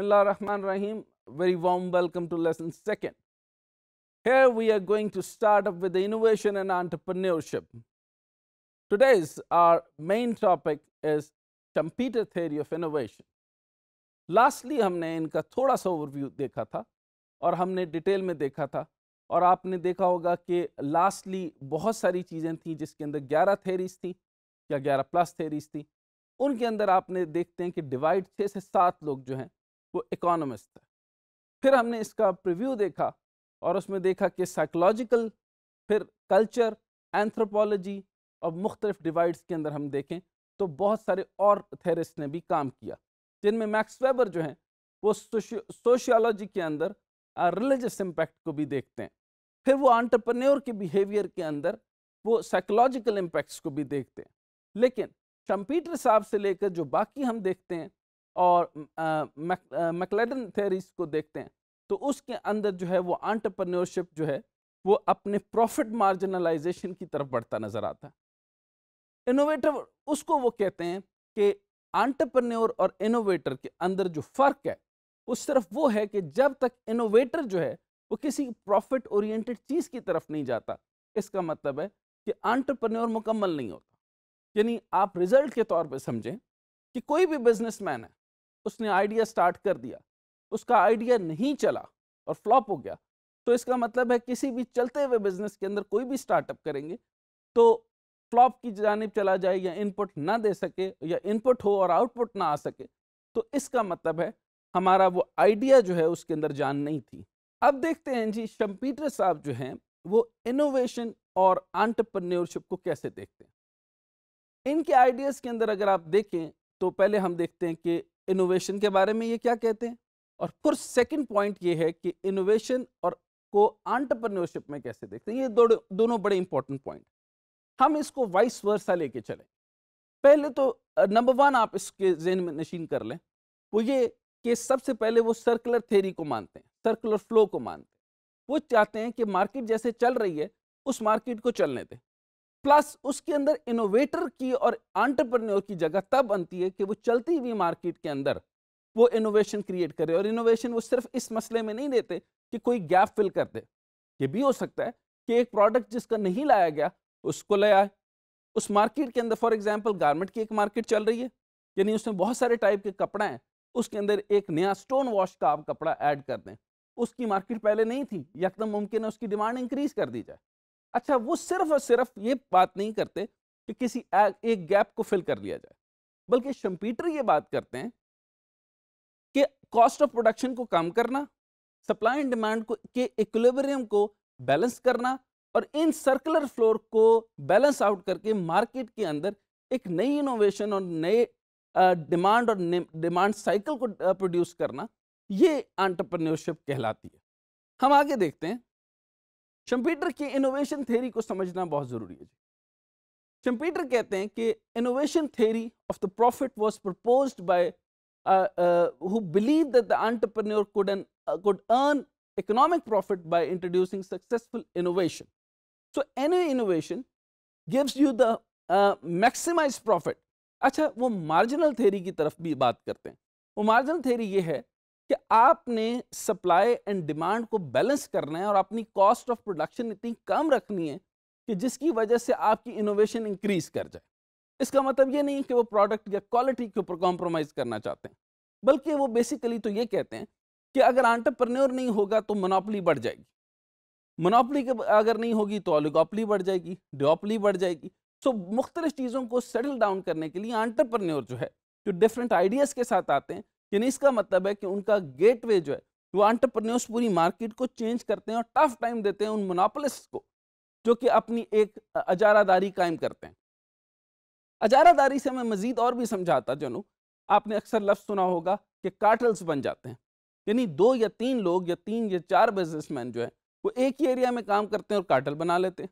Bismillah Rahman Rahim. Very warm welcome to lesson second. Here we are going to start up with the innovation and entrepreneurship. Today's our main topic is Schumpeter theory of innovation. Lastly हमने इनका थोड़ा सा overview देखा था और हमने detail में देखा था और आपने देखा होगा कि लास्टली बहुत सारी चीज़ें थी जिसके अंदर 11 थेरीज थी या 11 प्लस थेरीज थी उनके अंदर आपने देखते हैं कि डिवाइड छः से सात लोग जो हैं वो इकोनॉमिस्ट थे फिर हमने इसका प्रिव्यू देखा और उसमें देखा कि साइकोलॉजिकल फिर कल्चर एंथ्रोपोलॉजी और मुख्तलिफ़ डिवाइड्स के अंदर हम देखें तो बहुत सारे और थेरिस्ट ने भी काम किया, जिनमें मैक्स वेबर जो हैं, वो सोशियोलॉजी के अंदर रिलीजस इम्पैक्ट को भी देखते हैं। फिर वो आंट्रप्रन्योर के बिहेवियर के अंदर वो साइकोलॉजिकल इम्पैक्ट्स को भी देखते हैं। लेकिन शम्पीटर साहब से लेकर जो बाकी हम देखते हैं और मैकलेडन थेरीज को देखते हैं तो उसके अंदर जो है वो आंट्रप्रन्योरशिप जो है, वो अपने प्रॉफिट मार्जिनलाइजेशन की तरफ़ बढ़ता नज़र आता है। इनोवेटर, उसको वो कहते हैं कि आंट्रप्रन्योर और इनोवेटर के अंदर जो फ़र्क है, वो सिर्फ़ वो है कि जब तक इनोवेटर जो है, वो किसी प्रॉफिट ओरिएंटेड चीज़ की तरफ़ नहीं जाता, इसका मतलब है कि आंट्रप्रन्योर मुकम्मल नहीं होता। यानी आप रिज़ल्ट के तौर पे समझें कि कोई भी बिजनेसमैन है उसने आइडिया स्टार्ट कर दिया। उसका आइडिया नहीं चला और फ्लॉप हो गया। तो इसका मतलब है किसी भी चलते हुए बिज़नेस के अंदर कोई भी स्टार्टअप करेंगे तो फ्लॉप की जानब चला जाए या इनपुट ना दे सके या इनपुट हो और आउटपुट ना आ सके तो इसका मतलब है हमारा वो आइडिया जो है उसके अंदर जान नहीं थी। अब देखते हैं जी शम्पीटर साहब जो हैं, वो इनोवेशन और आंट्रप्रन्योरशिप को कैसे देखते हैं। इनके आइडियाज़ के अंदर अगर आप देखें तो पहले हम देखते हैं कि इनोवेशन के बारे में ये क्या कहते हैं? और फिर सेकंड पॉइंट ये है कि इनोवेशन और को आंट्रप्रन्योरशिप में कैसे देखते हैं? ये दो, दोनों बड़े इंपॉर्टेंट पॉइंट हम इसको वाइस वर्सा लेके चलें। पहले तो नंबर वन आप इसके जहन में नशीन कर लें। वो ये कि सबसे पहले वो सर्कुलर थेरी को मानते हैं सर्कुलर फ्लो को मानते हैं। वो चाहते हैं कि मार्केट जैसे चल रही है उस मार्केट को चलने दें। प्लस उसके अंदर इनोवेटर की और आंट्रप्रन्योर की जगह तब बनती है कि वो चलती हुई मार्केट के अंदर वो इनोवेशन क्रिएट करे और इनोवेशन वो सिर्फ़ इस मसले में नहीं देते कि कोई गैप फिल कर दे। ये भी हो सकता है कि एक प्रोडक्ट जिसका नहीं लाया गया, उसको ले आए। उस मार्केट के अंदर फॉर एग्जांपल गारमेंट की एक मार्केट चल रही है, यानी उसमें बहुत सारे टाइप के कपड़ा हैं, उसके अंदर एक नया स्टोन वॉश का आप कपड़ा ऐड कर दें। उसकी मार्केट पहले नहीं थी, यकदम मुमकिन है उसकी डिमांड इंक्रीज कर दी जाए। अच्छा वो सिर्फ़ और सिर्फ़ ये बात नहीं करते कि किसी एक गैप को फिल कर लिया जाए, बल्कि शम्पीटर ये बात करते हैं कि कॉस्ट ऑफ़ प्रोडक्शन को कम करना, सप्लाई एंड डिमांड को, के इक्विलिब्रियम को बैलेंस करना और इन सर्कुलर फ्लोर को बैलेंस आउट करके मार्केट के अंदर एक नई इनोवेशन और नए डिमांड और डिमांड साइकिल को प्रोड्यूस करना, ये एंटरप्रेन्योरशिप कहलाती है। हम आगे देखते हैं चंपीटर की इनोवेशन थेरी को समझना बहुत ज़रूरी है जी। चंपीटर कहते हैं कि innovation theory of the profit was propose by who believe that the entrepreneur could an could earn economic profit by introducing successful innovation so any innovation gives you the maximise profit अच्छा वो marginal theory की तरफ़ भी बात करते हैं। वो marginal theory ये है कि आपने सप्लाई एंड डिमांड को बैलेंस करना है और अपनी कॉस्ट ऑफ़ प्रोडक्शन इतनी कम रखनी है कि जिसकी वजह से आपकी इनोवेशन इंक्रीज कर जाए। इसका मतलब ये नहीं कि वो प्रोडक्ट या क्वालिटी के ऊपर कॉम्प्रोमाइज़ करना चाहते हैं, बल्कि वो बेसिकली तो ये कहते हैं कि अगर आंटरप्रन्योर नहीं होगा तो मोनोपली बढ़ जाएगी। मोनोपली अगर नहीं होगी तो ओलिगोपली बढ़ जाएगी डिओपली बढ़ जाएगी। सो मुख्तलिफ़ चीज़ों को सेटल डाउन करने के लिए आंटरप्रन्योर जो है, जो डिफरेंट आइडियाज़ के साथ आते हैं यानी इसका मतलब है कि उनका गेट वे जो है, वो आंटरप्रन्योर्स पूरी मार्केट को चेंज करते हैं और टफ टाइम देते हैं उन मोनोपलिस्ट को, जो कि अपनी एक अजारादारी कायम करते हैं। अजारादारी से मैं मज़ीद और भी समझाता जनू आपने अक्सर लफ्ज़ सुना होगा कि कार्टल्स बन जाते हैं। यानी दो या तीन लोग या तीन या चार बिजनेसमैन जो है, वो एक ही एरिया में काम करते हैं और कार्टल बना लेते हैं।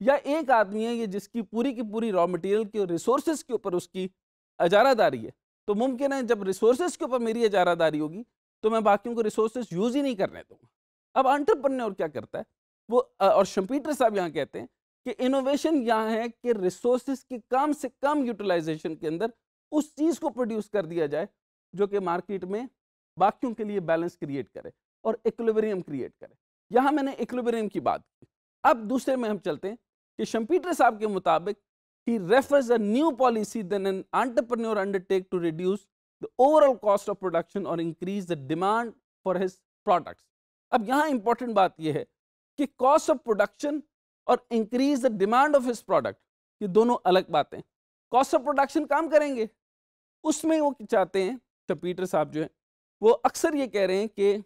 या एक आदमी है ये जिसकी पूरी की पूरी रॉ मटेरियल के रिसोर्सेज के ऊपर उसकी अजारादारी है। तो मुमकिन है जब रिसोर्सेज के ऊपर मेरी अजारादारी होगी तो मैं बाकियों को रिसोर्सेज यूज़ ही नहीं करने दूँगा। अब आंट्रप्रन्योर क्या करता है? वो और शम्पीटर साहब यहाँ कहते हैं कि इनोवेशन यहाँ है कि रिसोर्सेज की कम से कम यूटिलाइजेशन के अंदर उस चीज़ को प्रोड्यूस कर दिया जाए, जो कि मार्केट में बाकियों के लिए बैलेंस क्रिएट करे और इक्विलिब्रियम क्रिएट करे। यहाँ मैंने इक्विलिब्रियम की बात की। अब दूसरे में हम चलते हैं कि शम्पीटर साहब के मुताबिक he refers a new policy then an entrepreneur undertake to reduce the overall cost of production or increase the demand for his products. अब यहाँ इंपॉर्टेंट बात यह है कि कॉस्ट ऑफ़ प्रोडक्शन और increase the demand of his product ये दोनों अलग बातें कॉस्ट ऑफ़ प्रोडक्शन काम करेंगे उसमें वो चाहते हैं चपीटर साहब जो है, वो अक्सर ये कह रहे हैं कि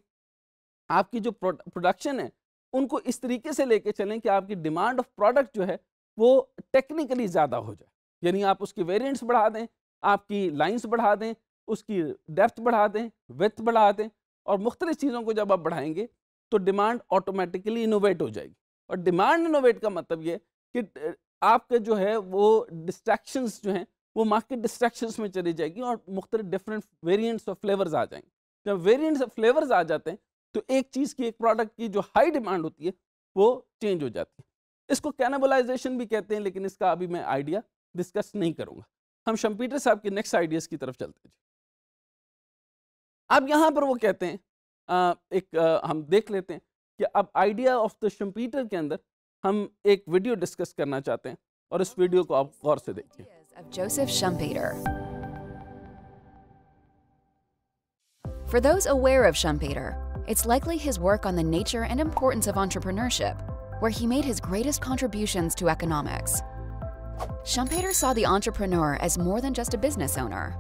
आपकी जो प्रोडक्शन है, उनको इस तरीके से लेके चलें कि आपकी डिमांड ऑफ़ प्रोडक्ट जो है वो टेक्निकली ज़्यादा हो जाए। यानी आप उसकी वेरिएंट्स बढ़ा दें, आपकी लाइंस बढ़ा दें, उसकी डेप्थ बढ़ा दें विथ बढ़ा दें और मुख्तलिफ़ चीज़ों को जब आप बढ़ाएँगे तो डिमांड ऑटोमेटिकली इनोवेट हो जाएगी। और डिमांड इनोवेट का मतलब ये कि आपके जो है वो डिस्ट्रैक्शंस जो हैं, वो मार्केट डिस्ट्रैक्शंस में चली जाएगी और मुख्तलिफ़ डिफरेंट वेरिएंट्स ऑफ़ फ्लेवर्स आ जाएँगे। जब वेरिएंट्स ऑफ़ फ्लेवर्स आ जाते हैं तो एक चीज़ की, एक प्रोडक्ट की जो हाई डिमांड होती है, वो चेंज हो जाती है। इसको कैनबलाइजेशन भी कहते हैं लेकिन इसका अभी मैं आइडिया डिस्कस नहीं करूँगा। हम शम्पीटर साहब के नेक्स्ट आइडियाज़ की तरफ़ चलते हैं अब यहाँ पर वो कहते हैं आ, एक आ, हम देख लेते हैं कि अब आइडिया ऑफ़ द शम्पीटर के अंदर हम एक वीडियो डिस्कस करना चाहते हैं और इस वीडियो को आप गौर से देखिए। Joseph Schumpeter. For those aware of Schumpeter, it's likely his work on the nature and importance of entrepreneurship where he made his greatest contributions to economics. Schumpeter saw the entrepreneur as more than just a business owner.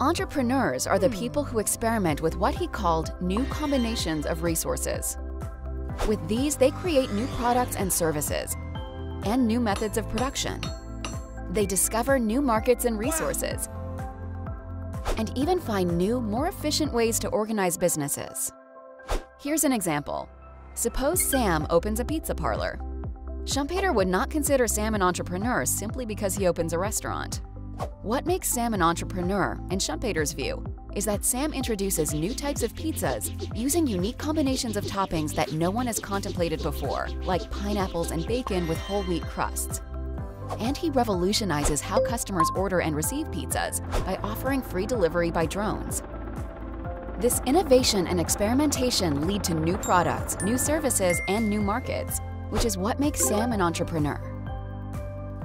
Entrepreneurs are the hmm. people who experiment with what he called new combinations of resources. With these, they create new products and services and new methods of production. They discover new markets and resources and even find new, more efficient ways to organize businesses. Here's an example. Suppose Sam opens a pizza parlor. Schumpeter would not consider Sam an entrepreneur simply because he opens a restaurant. What makes Sam an entrepreneur, in Schumpeter's view, is that Sam introduces new types of pizzas using unique combinations of toppings that no one has contemplated before, like pineapples and bacon with whole wheat crusts. And he revolutionizes how customers order and receive pizzas by offering free delivery by drones. This innovation and experimentation lead to new products, new services, and new markets, which is what makes Sam an entrepreneur.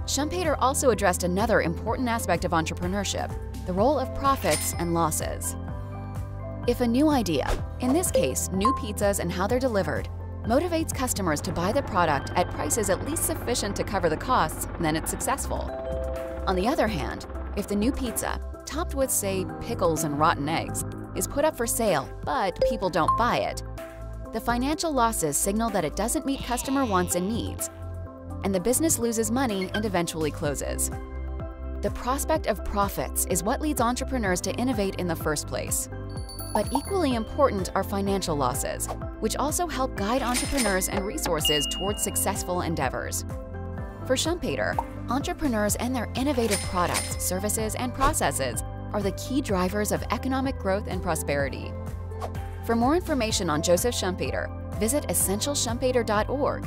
Schumpeter also addressed another important aspect of entrepreneurship, the role of profits and losses. If a new idea, in this case new pizzas and how they're delivered, motivates customers to buy the product at prices at least sufficient to cover the costs, then it's successful. On the other hand, if the new pizza, topped with, say, pickles and rotten eggs, is put up for sale, but people don't buy it. The financial losses signal that it doesn't meet customer wants and needs, and the business loses money and eventually closes. The prospect of profits is what leads entrepreneurs to innovate in the first place. But equally important are financial losses, which also help guide entrepreneurs and resources towards successful endeavors. For Schumpeter, entrepreneurs and their innovative products, services, and processes are the key drivers of economic growth and prosperity. For more information on Joseph Schumpeter, visit essentialschumpeter.org.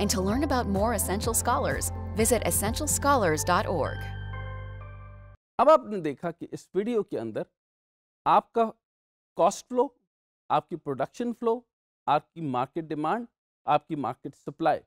And to learn about more essential scholars, visit essentialscholars.org. अब आपने देखा कि इस video के अंदर आपका cost flow आपकी production flow आपकी मार्केट डिमांड आपकी मार्केट सप्लाई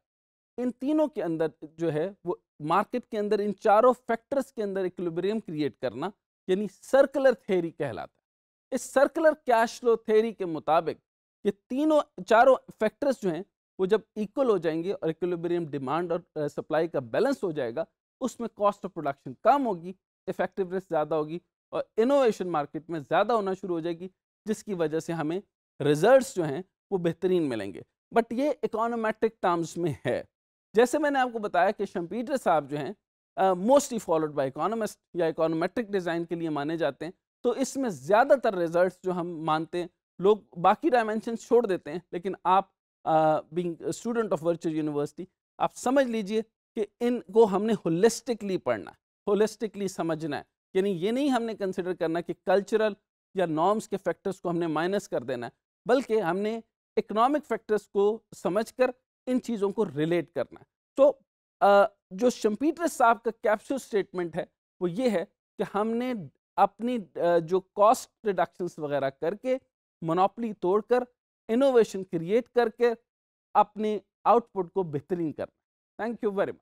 इन तीनों के अंदर जो है, वो मार्केट के अंदर इन चारों फैक्टर्स के अंदर इक्विलिब्रियम क्रिएट करना, यानी सर्कुलर थेरी कहलाता है। इस सर्कुलर कैश फ्लो थेरी के मुताबिक ये तीनों, चारों फैक्टर्स जो हैं, वो जब इक्वल हो जाएँगे और इक्विलिब्रियम डिमांड और सप्लाई का बैलेंस हो जाएगा, उसमें कॉस्ट ऑफ़ प्रोडक्शन कम होगी इफेक्टिवनेस ज़्यादा होगी और इनोवेशन मार्केट में ज़्यादा होना शुरू हो जाएगी, जिसकी वजह से हमें रिजल्ट्स जो हैं, वो बेहतरीन मिलेंगे। बट ये इकोनोमेट्रिक टर्म्स में है। जैसे मैंने आपको बताया कि शम्पीटर साहब जो हैं मोस्टली फॉलोड बाय इकोनॉमिस्ट या इकोनोमेट्रिक डिज़ाइन के लिए माने जाते हैं तो इसमें ज़्यादातर रिजल्ट्स जो हम मानते हैं, लोग बाकी डायमेंशन छोड़ देते हैं, लेकिन आप being student of virtual university आप समझ लीजिए कि इनको हमने होलिस्टिकली पढ़ना होलिस्टिकली समझना है, यानी ये नहीं हमने कंसिडर करना कि कल्चरल या नॉर्म्स के फैक्टर्स को हमने माइनस कर देना है, बल्कि हमने इकोनॉमिक फैक्टर्स को समझकर इन चीज़ों को रिलेट करना है। तो जो शम्पीटर साहब का कैप्सूल स्टेटमेंट है, वो ये है कि हमने अपनी जो कॉस्ट रिडक्शंस वगैरह करके, मोनोपली तोड़कर, इनोवेशन क्रिएट करके, अपने आउटपुट को बेहतरीन करना थैंक यू वेरी मच।